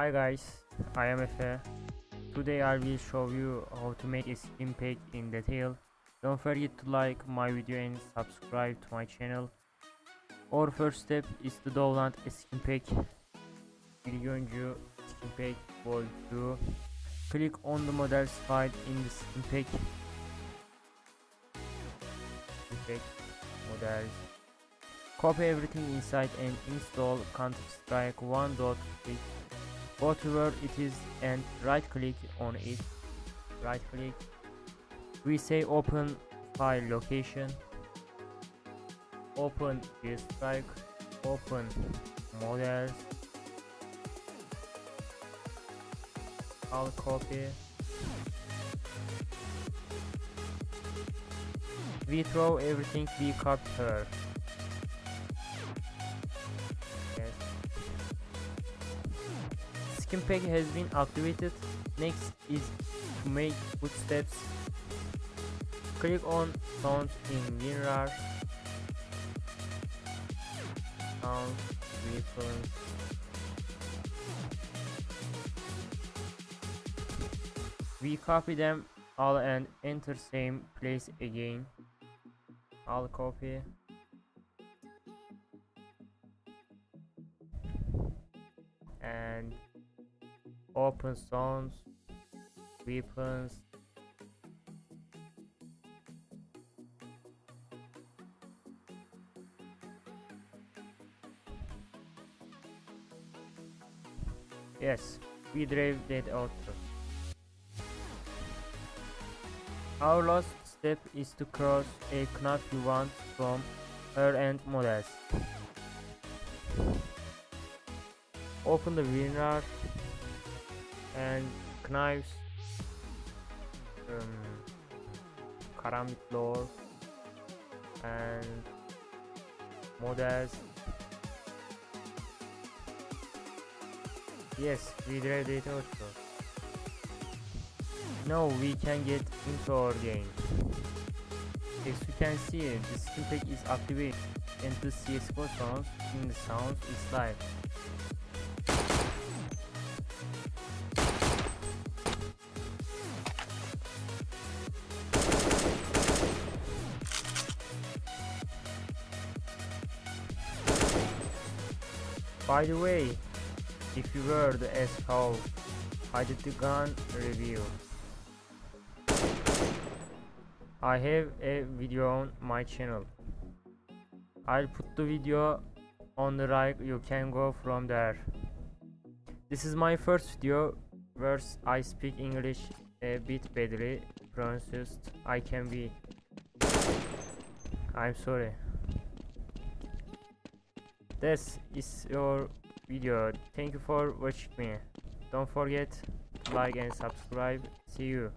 Hi guys, I am Efe. Today I will show you how to make a skin pack in detail. Don't forget to like my video and subscribe to my channel. Our first step is to download a skin pack. İlk önce skin pack boyutu. Click on the models file in the skin pack. Skin models. Copy everything inside and install Counter-Strike 1.6 whatever it is and right click on it. Right click. We say open file location. Open strike open models. I'll copy. We throw everything we cut skin pack has been activated. Next is to make footsteps. Click on sounds in WinRAR sound weapons we copy them all and enter same place again. I'll copy. And open sounds weapons. Yes we drive that outro our last step is to cross a knot you want from her and models. Open the WinRAR knives um, ceramic floor and models. Yes we did it also now we can get into our game. As you can see the pack is activated and the CSGO sounds in the sound is live By the way, if you were to ask how I did the gun review, I have a video on my channel. I'll put the video on the right, you can go from there. This is my first video where I speak English a bit badly pronounced. I can be. I'm sorry this is your video. Thank you for watching me. Don't forget to like and subscribe. See you